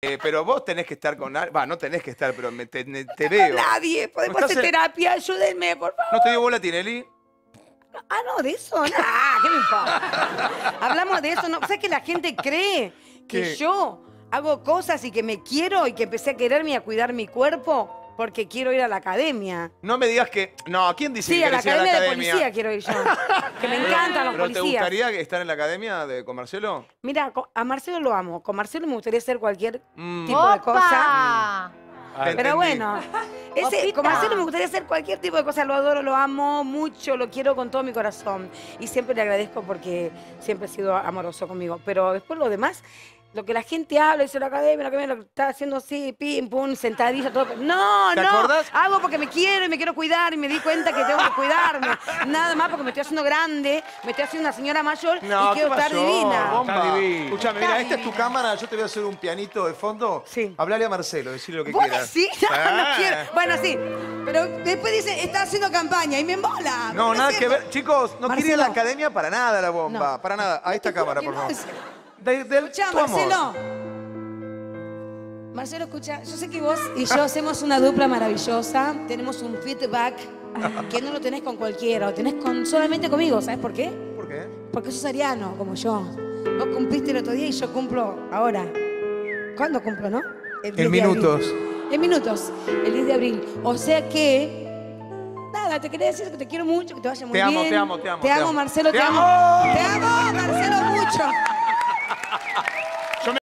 Eh, pero vos tenés que estar con alguien. Va, no tenés que estar, pero me- te, me- te veo. Nadie, podemos ¿No estás hacer en- terapia, ayúdenme, por favor. ¿No te dio bola Tinelli? Ah, no, de eso, no. Ah, ¿qué me importa? Hablamos de eso, no. ¿Sabes que la gente cree que ¿Qué? yo hago cosas y que me quiero y que empecé a quererme y a cuidar mi cuerpo porque quiero ir a la academia? No me digas que. No, ¿quién dice Sí, que a la querés ir academia, de policía quiero ir yo. Que me encantan los ¿Pero te policías. gustaría estar en la academia de, con Marcelo? Mira, a Marcelo lo amo. Con Marcelo me gustaría hacer cualquier Mm. tipo de cosa. Te Pero entendí. bueno, ese, con Marcelo me gustaría hacer cualquier tipo de cosa. Lo adoro, lo amo mucho, lo quiero con todo mi corazón. Y siempre le agradezco porque siempre ha sido amoroso conmigo. Pero después lo demás, lo que la gente habla, dice la academia, la academia lo que está haciendo así, pim, pum, sentadilla, todo. No, ¿Te no. acordás? Hago porque me quiero y me quiero cuidar y me di cuenta que tengo que cuidarme. Nada más porque me estoy haciendo grande, me estoy haciendo una señora mayor No, y quiero ¿qué estar pasó? divina. Bomba. Está divino. Escúchame, Está mira, esta es tu cámara, yo te voy a hacer un pianito de fondo. Sí. Hablale a Marcelo, decirle lo que ¿Vos quieras. decís? No, no Ah. quiero. Bueno, sí. Pero después dice, está haciendo campaña y me embola. No, ¿Por nada que ver. Chicos, no quiere ir a la Marcelo. academia para nada la bomba. No. Para nada. A esta cámara, por no, favor. De, del- Escuchá, tu amor. Marcelo. Marcelo, escucha, yo sé que vos y yo hacemos una dupla maravillosa. Tenemos un feedback que no lo tenés con cualquiera, lo tenés con, solamente conmigo. ¿Sabes por qué? ¿Por qué? Porque sos ariano, como yo. Vos cumpliste el otro día y yo cumplo ahora. ¿Cuándo cumplo, no? El 10 de abril. minutos. En minutos, el 10 de abril. O sea que. Nada, te quería decir que te quiero mucho, que te vaya muy Te amo, bien. te amo, te amo, Te te amo, amo. Marcelo, te, ¡Te amo. amo! Te amo, Marcelo.